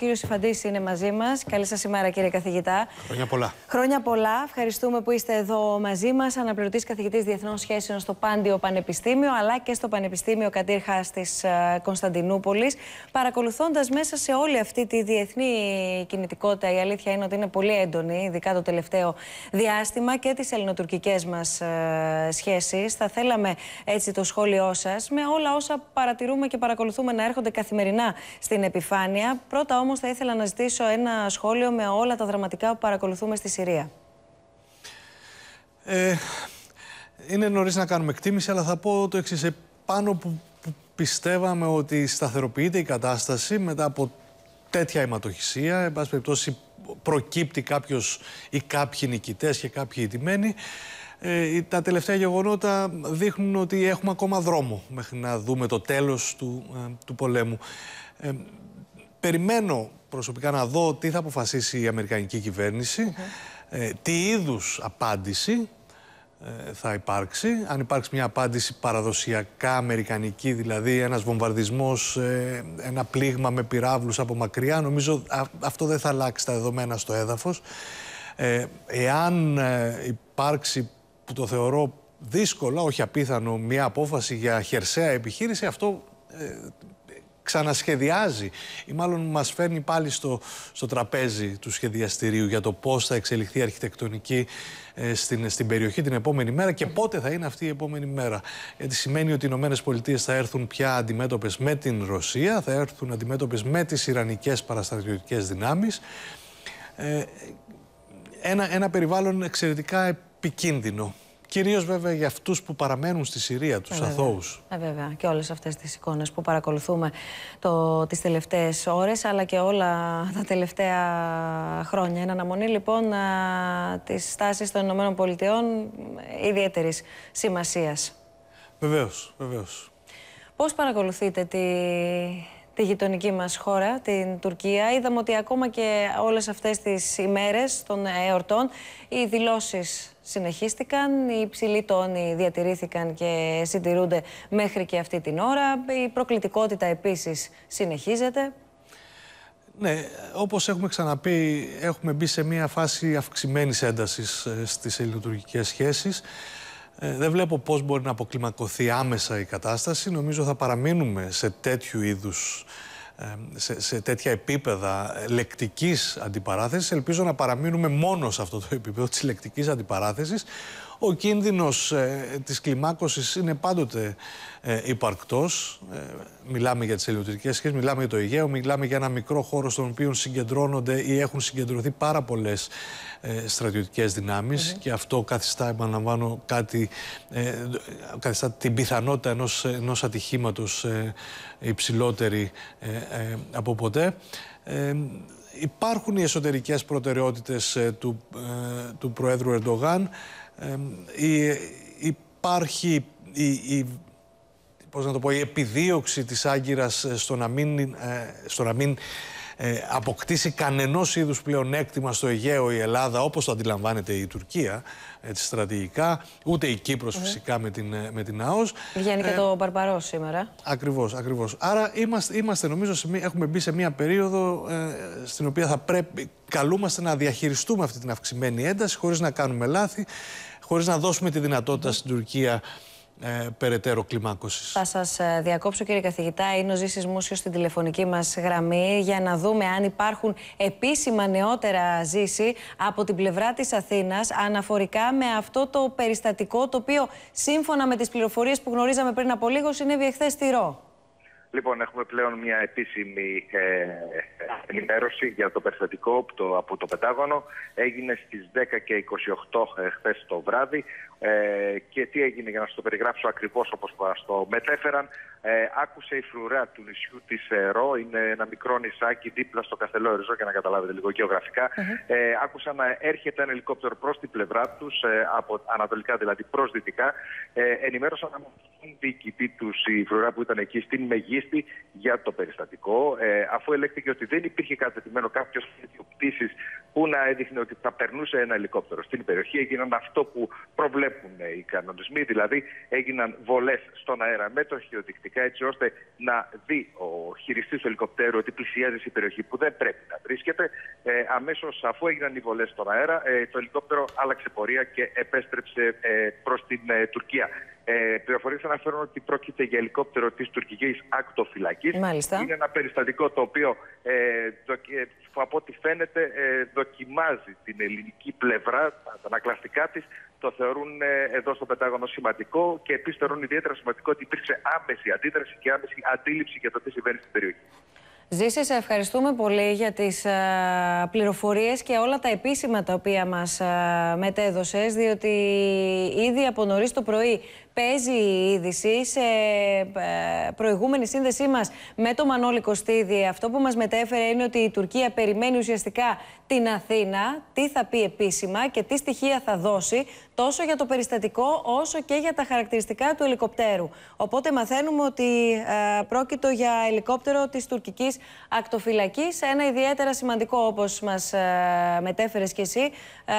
κύριος Ιφαντής είναι μαζί μας. Καλή σας ημέρα, κύριε καθηγητά. Χρόνια πολλά. Χρόνια πολλά. Ευχαριστούμε που είστε εδώ μαζί μας. Αναπληρωτής καθηγητής Διεθνών Σχέσεων στο Πάντιο Πανεπιστήμιο, αλλά και στο Πανεπιστήμιο Κατήρχα της ε, Κωνσταντινούπολης. Παρακολουθώντας μέσα σε όλη αυτή τη διεθνή κινητικότητα, η αλήθεια είναι ότι είναι πολύ έντονη, ειδικά το τελευταίο διάστημα και τις ελληνοτουρκικές μας ε, σχέσεις. Θα θέλαμε έτσι το σχόλιο σας με όλα όσα παρατηρούμε και παρακολουθούμε να έρχονται καθημερινά στην επιφάνεια. Πρώτα όμως θα ήθελα να ζητήσω ένα σχόλιο με όλα τα δραματικά που παρακολουθούμε στη Συρία. Ε, είναι νωρίς να κάνουμε εκτίμηση, αλλά θα πω το εξής. Πάνω που, που πιστεύαμε ότι σταθεροποιείται η κατάσταση μετά από τέτοια αιματοχυσία, εν πάση περιπτώσει προκύπτει κάποιος ή κάποιοι νικητές και κάποιοι ηττημένοι, ε, τα τελευταία γεγονότα δείχνουν ότι έχουμε ακόμα δρόμο μέχρι να δούμε το τέλος του, ε, του πολέμου. Ε, περιμένω προσωπικά να δω τι θα αποφασίσει η Αμερικανική κυβέρνηση, ε, τι είδους απάντηση ε, θα υπάρξει. Αν υπάρξει μια απάντηση παραδοσιακά αμερικανική, δηλαδή ένας βομβαρδισμός, ε, ένα πλήγμα με πυράβλους από μακριά, νομίζω αυτό δεν θα αλλάξει τα δεδομένα στο έδαφος. εάν υπάρξει, που το θεωρώ δύσκολο, όχι απίθανο, μια απόφαση για χερσαία επιχείρηση, αυτό ξανασχεδιάζει ή μάλλον μας φέρνει πάλι στο, στο τραπέζι του σχεδιαστηρίου για το πώς θα εξελιχθεί η αρχιτεκτονική ε, στην, στην περιοχή την επόμενη μέρα και πότε θα είναι αυτή η επόμενη μέρα. Γιατί σημαίνει ότι οι Ηνωμένες Πολιτείες θα έρθουν πια αντιμέτωπες με την Ρωσία, θα έρθουν αντιμέτωπες με τις Ιρανικές παραστρατιωτικές δυνάμεις. Ε, ένα, ένα περιβάλλον εξαιρετικά επικίνδυνο. Κυρίως βέβαια για αυτούς που παραμένουν στη Συρία, τους ε, αθώους. Ε, βέβαια. Και όλες αυτές τις εικόνες που παρακολουθούμε το, τις τελευταίες ώρες, αλλά και όλα τα τελευταία χρόνια. Εν αναμονή λοιπόν της στάσης των Ηνωμένων Πολιτειών ιδιαίτερης σημασίας. Βεβαίως, βεβαίως. Πώς παρακολουθείτε τη, τη γειτονική μας χώρα, την Τουρκία; Είδαμε ότι ακόμα και όλες αυτές τις ημέρες των εορτών οι δηλώσεις συνεχίστηκαν, οι υψηλοί τόνοι διατηρήθηκαν και συντηρούνται μέχρι και αυτή την ώρα. Η προκλητικότητα επίσης συνεχίζεται. Ναι, όπως έχουμε ξαναπεί, έχουμε μπει σε μια φάση αυξημένης έντασης ε, στις ελληνοτουρκικές σχέσεις. Ε, δεν βλέπω πώς μπορεί να αποκλιμακωθεί άμεσα η κατάσταση. Νομίζω θα παραμείνουμε σε τέτοιου είδους σε, σε τέτοια επίπεδα λεκτικής αντιπαράθεσης. Ελπίζω να παραμείνουμε μόνο σε αυτό το επίπεδο της λεκτικής αντιπαράθεσης. Ο κίνδυνος ε, της κλιμάκωσης είναι πάντοτε ε, υπαρκτός. Ε, μιλάμε για τις ελληνοτουρκικές σχέσεις, μιλάμε για το Αιγαίο, μιλάμε για ένα μικρό χώρο στον οποίο συγκεντρώνονται ή έχουν συγκεντρωθεί πάρα πολλές ε, στρατιωτικές δυνάμεις και αυτό καθιστά, επαναλαμβάνω, κάτι, ε, καθιστά την πιθανότητα ενός, ενός ατυχήματος ε, υψηλότερη ε, ε, από ποτέ. Υπάρχουν οι εσωτερικές προτεραιότητες του, του Προέδρου Ερντογάν. υπάρχει η, η πώς να το πω, η επιδίωξη της Άγκυρας στο να μην, στο να μην ε, αποκτήσει κανενός είδους πλεονέκτημα στο Αιγαίο η Ελλάδα, όπως το αντιλαμβάνεται η Τουρκία, έτσι, στρατηγικά, ούτε η Κύπρος φυσικά με την, ε, με την ΑΟΣ. Βγαίνει και ε, το Μπαρμπαρό σήμερα. Ακριβώς, ακριβώς. Άρα είμαστε, είμαστε νομίζω, σε, έχουμε μπει σε μια περίοδο ε, στην οποία θα πρέπει, καλούμαστε να διαχειριστούμε αυτή την αυξημένη ένταση χωρίς να κάνουμε λάθη, χωρίς να δώσουμε τη δυνατότητα στην Τουρκία ε, περαιτέρω κλιμάκωσης. Θα σας ε, διακόψω, κύριε καθηγητά. Είναι ο Ζήσης Μούσιος στην τηλεφωνική μας γραμμή για να δούμε αν υπάρχουν επίσημα νεότερα ζήση από την πλευρά της Αθήνας αναφορικά με αυτό το περιστατικό το οποίο σύμφωνα με τις πληροφορίες που γνωρίζαμε πριν από λίγο συνέβη εχθές στη Ρο. Λοιπόν, έχουμε πλέον μια επίσημη ε, ενημέρωση για το περιστατικό το, από το Πεντάγωνο. Έγινε στις 10 και 28 ε, χθες το βράδυ. Ε, και τι έγινε για να σας το περιγράψω ακριβώς όπως μας το μετέφεραν. Ε, άκουσε η φρουρά του νησιού της Ρο, είναι ένα μικρό νησάκι δίπλα στο Καστελό Εριζό για να καταλάβετε λίγο γεωγραφικά. ε, άκουσα να έρχεται ένα ελικόπτερο προς την πλευρά τους, ε, από ανατολικά δηλαδή προς δυτικά. Ε, ενημέρωσαν από τον διοικητή τους η φρουρά που ήταν εκεί στην Μεγίστη για το περιστατικό. Ε, αφού ελέγχθηκε ότι δεν υπήρχε κατετημένο κάποιος πτήσει που να έδειχνε ότι θα περνούσε ένα ελικόπτερο στην περιοχή. Έγιναν αυτό που προβλέπουν οι κανονισμοί, δηλαδή έγιναν βολές στον αέρα με τροχιοδεικτικά έτσι ώστε να δει ο χειριστής του ελικοπτέρου ότι πλησιάζει στην περιοχή που δεν πρέπει να βρίσκεται. Ε, Αμέσως αφού έγιναν οι βολές στον αέρα, ε, το ελικόπτερο άλλαξε πορεία και επέστρεψε ε, προς την ε, Τουρκία. Ε, Πληροφορίες αναφέρουν ότι πρόκειται για ελικόπτερο της τουρκικής ακτοφυλακής. Είναι ένα περιστατικό το οποίο, ε, ε από ό,τι φαίνεται, ε, δοκιμάζει την ελληνική πλευρά, τα ανακλαστικά της. Το θεωρούν ε, εδώ στο Πεντάγωνο σημαντικό και επίσης θεωρούν ιδιαίτερα σημαντικό ότι υπήρξε άμεση αντίδραση και άμεση αντίληψη για το τι συμβαίνει στην περιοχή. Ζήση, σε ευχαριστούμε πολύ για τις α, πληροφορίες και όλα τα επίσημα τα οποία μας α, μετέδωσες, διότι ήδη από νωρίς το πρωί παίζει η είδηση σε ε, προηγούμενη σύνδεσή μας με το Μανώλη Κωστίδη. Αυτό που μας μετέφερε είναι ότι η Τουρκία περιμένει ουσιαστικά την Αθήνα, τι θα πει επίσημα και τι στοιχεία θα δώσει τόσο για το περιστατικό όσο και για τα χαρακτηριστικά του ελικοπτέρου. Οπότε μαθαίνουμε ότι ε, πρόκειτο για ελικόπτερο της τουρκικής ακτοφυλακής, ένα ιδιαίτερα σημαντικό όπως μας ε, μετέφερες και εσύ, ε,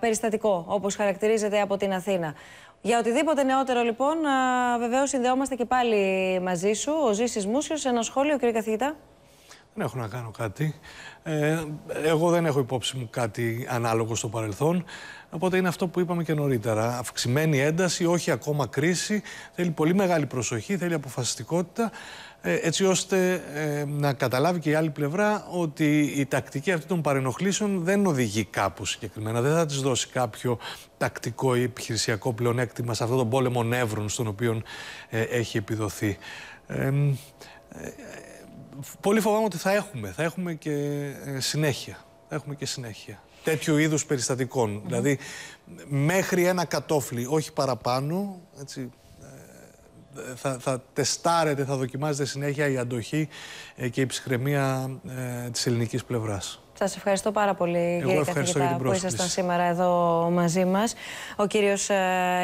περιστατικό όπως χαρακτηρίζεται από την Αθήνα. Για οτιδήποτε νεότερο, λοιπόν, βεβαίως συνδεόμαστε και πάλι μαζί σου. Ο Ζήσης Μούσιος, ένα σχόλιο, κύριε καθηγητά. Δεν έχω να κάνω κάτι. Ε, εγώ δεν έχω υπόψη μου κάτι ανάλογο στο παρελθόν. Οπότε είναι αυτό που είπαμε και νωρίτερα. Αυξημένη ένταση, όχι ακόμα κρίση. Θέλει πολύ μεγάλη προσοχή, θέλει αποφασιστικότητα. Ε, έτσι ώστε ε, να καταλάβει και η άλλη πλευρά ότι η τακτική αυτή των παρενοχλήσεων δεν οδηγεί κάπου συγκεκριμένα. Δεν θα της δώσει κάποιο τακτικό ή επιχειρησιακό πλεονέκτημα σε αυτόν τον πόλεμο νεύρων στον οποίο ε, έχει επιδοθεί. Πολύ φοβάμαι ότι θα έχουμε, θα έχουμε και συνέχεια. Θα έχουμε και συνέχεια τέτοιου είδους περιστατικών. Δηλαδή, μέχρι ένα κατόφλι, όχι παραπάνω, έτσι, θα, θα τεστάρετε, θα δοκιμάζετε συνέχεια η αντοχή ε, και η ψυχραιμία ε, της ελληνικής πλευράς. Σας ευχαριστώ πάρα πολύ, Εγώ κύριε καθηγητά, που ήσασταν σήμερα εδώ μαζί μας. Ο κύριος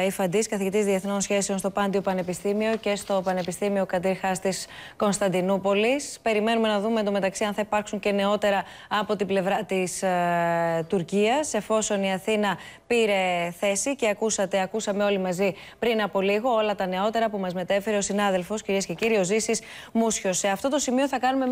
Ιφαντή, καθηγητής Διεθνών Σχέσεων στο Πάντιο Πανεπιστήμιο και στο Πανεπιστήμιο Καντήρχα τη Κωνσταντινούπολης. Περιμένουμε να δούμε εντωμεταξύ αν θα υπάρξουν και νεότερα από την πλευρά της ε, Τουρκίας, εφόσον η Αθήνα πήρε θέση και ακούσατε, ακούσαμε όλοι μαζί πριν από λίγο όλα τα νεότερα που μας μετέφερε ο συνάδελφος, κυρίες και κύριοι, ο Ζήσης Μούσιος. Σε αυτό το σημείο θα κάνουμε